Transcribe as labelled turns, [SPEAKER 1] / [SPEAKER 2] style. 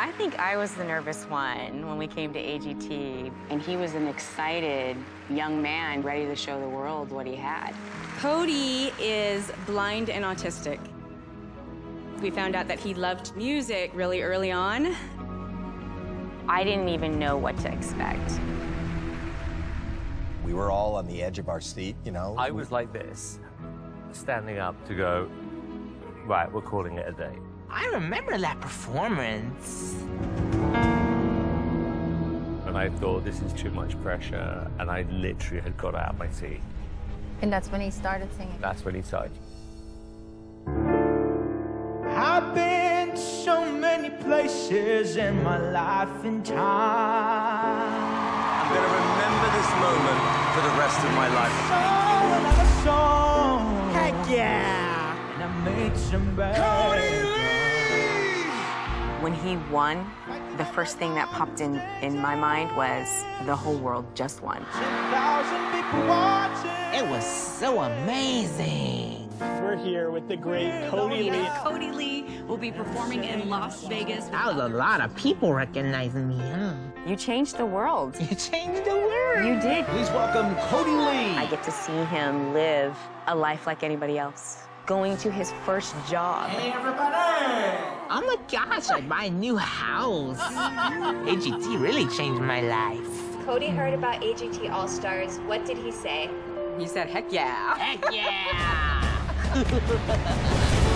[SPEAKER 1] I think I was the nervous one when we came to AGT. And he was an excited young man ready to show the world what he had. Kodi is blind and autistic. We found out that he loved music really early on. I didn't even know what to expect.
[SPEAKER 2] We were all on the edge of our seat, you know.
[SPEAKER 3] I was like this, standing up to go, right, we're calling it a day.
[SPEAKER 4] I remember that performance.
[SPEAKER 3] And I thought, this is too much pressure, and I literally had got out of my seat.
[SPEAKER 5] And that's when he started singing.
[SPEAKER 3] That's when he started.
[SPEAKER 6] I've been to so many places in my life and time.
[SPEAKER 2] I'm going to remember this moment for the rest of my life.
[SPEAKER 6] I made some bad.
[SPEAKER 1] When he won, the first thing that popped in, in my mind was the whole world just won.
[SPEAKER 6] 10,000 people watching.
[SPEAKER 4] It was so amazing.
[SPEAKER 7] We're here with the great Kodi Lee.
[SPEAKER 8] Kodi Lee will be performing in Las Vegas.
[SPEAKER 4] That was a lot of people recognizing me, huh?
[SPEAKER 1] You changed the world.
[SPEAKER 4] You changed the world.
[SPEAKER 1] You did.
[SPEAKER 2] Please welcome Kodi Lee.
[SPEAKER 1] I get to see him live a life like anybody else. Going to his first job.
[SPEAKER 6] Hey, everybody!
[SPEAKER 4] Oh my gosh, I buy a new house. AGT really changed my life.
[SPEAKER 9] Kodi heard about AGT All Stars. What did he say?
[SPEAKER 1] He said, heck yeah.
[SPEAKER 4] Heck yeah!